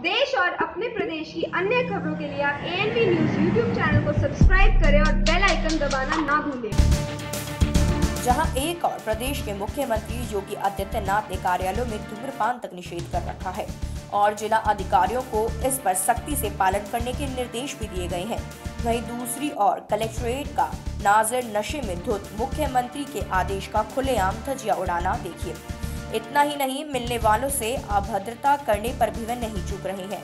देश और अपने प्रदेश की अन्य खबरों के लिए आप ए न्यूज़ यूट्यूब चैनल को सब्सक्राइब करें और बेल आइकन दबाना ना भूलें। जहाँ एक और प्रदेश के मुख्यमंत्री योगी आदित्यनाथ ने कार्यालयों में धूम्रपान तक निषेध कर रखा है और जिला अधिकारियों को इस पर सख्ती से पालन करने के निर्देश भी दिए गए हैं। वहीं दूसरी ओर कलेक्ट्रेट का नाजर नशे में धुत मुख्यमंत्री के आदेश का खुलेआम धजिया उड़ाना, देखिए। इतना ही नहीं, मिलने वालों से अभद्रता करने पर भी वह नहीं चूक रहे हैं।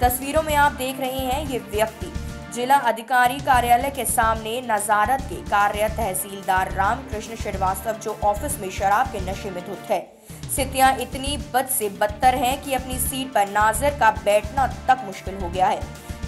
तस्वीरों में आप देख रहे हैं ये व्यक्ति, जिला अधिकारी कार्यालय के सामने नजारत के कार्य तहसीलदार रामकृष्ण श्रीवास्तव, जो ऑफ़िस में शराब के नशे में धुत है। स्थितियाँ इतनी बद से बदतर हैं कि अपनी सीट पर नाजर का बैठना तक मुश्किल हो गया है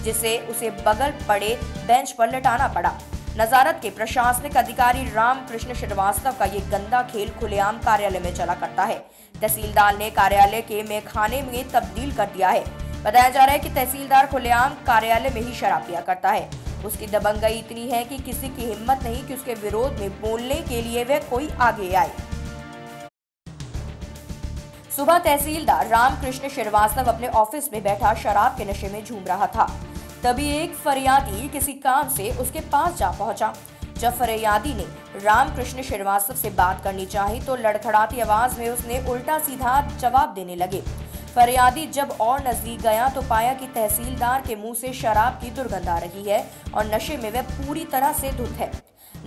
जिसे उसे बगल पड़े बेंच पर लटाना पड़ा। नजारत के प्रशासनिक अधिकारी रामकृष्ण श्रीवास्तव का ये गंदा खेल खुलेआम कार्यालय में चला करता है। तहसीलदार ने कार्यालय के मेखाने में तब्दील कर दिया है। बताया जा रहा है कि तहसीलदार खुलेआम कार्यालय में ही शराब पिया करता है। उसकी दबंगई इतनी है कि किसी की हिम्मत नहीं कि उसके विरोध में बोलने के लिए वह कोई आगे आए। सुबह तहसीलदार रामकृष्ण श्रीवास्तव अपने ऑफ़िस में बैठा शराब के नशे में झूम रहा था। तभी एक फरियादी किसी काम से उसके पास जा पहुँचा। जब फरियादी ने रामकृष्ण श्रीवास्तव से बात करनी चाही तो लड़खड़ाती आवाज़ में उसने उल्टा सीधा जवाब देने लगे। फरियादी जब और नज़दीक गया तो पाया कि तहसीलदार के मुँह से शराब की दुर्गंध आ रही है और नशे में वह पूरी तरह से धुत है।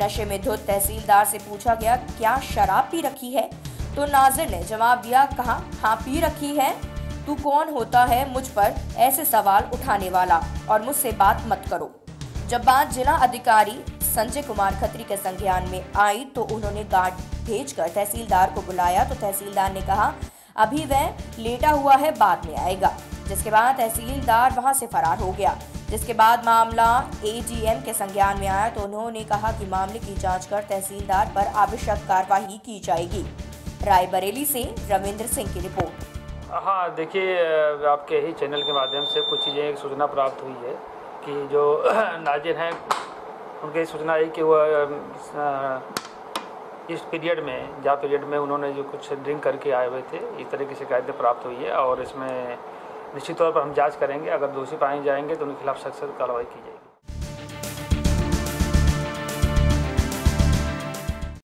नशे में धुत तहसीलदार से पूछा गया, क्या शराब पी रखी है? तो नाजिर ने जवाब दिया, कहा? हाँ पी रखी है। तू कौन होता है मुझ पर ऐसे सवाल उठाने वाला? और मुझसे बात मत करो। जब बात जिला अधिकारी संजय कुमार खत्री के संज्ञान में आई तो उन्होंने गार्ड भेजकर तहसीलदार को बुलाया। तो तहसीलदार ने कहा, अभी वह लेटा हुआ है, बाद में आएगा। जिसके बाद तहसीलदार वहाँ से फरार हो गया। जिसके बाद मामला एजीएम के संज्ञान में आया तो उन्होंने कहा कि मामले की जाँच कर तहसीलदार पर आवश्यक कार्रवाई की जाएगी। रायबरेली से रविंद्र सिंह की रिपोर्ट। हाँ देखिए आपके ही चैनल के माध्यम से कुछ चीज़ें, एक सूचना प्राप्त हुई है कि जो नाजिर हैं, उनकी सूचना है कि वह इस पीरियड में, जा पीरियड में उन्होंने जो कुछ ड्रिंक करके आए हुए थे, इस तरह की शिकायतें प्राप्त हुई है और इसमें निश्चित तौर पर हम जाँच करेंगे। अगर दोषी पाए जाएँगे तो उनके खिलाफ सख्त कार्रवाई की जाएगी